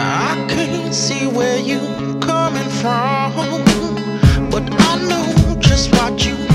I can't see where you coming from, but I know just what you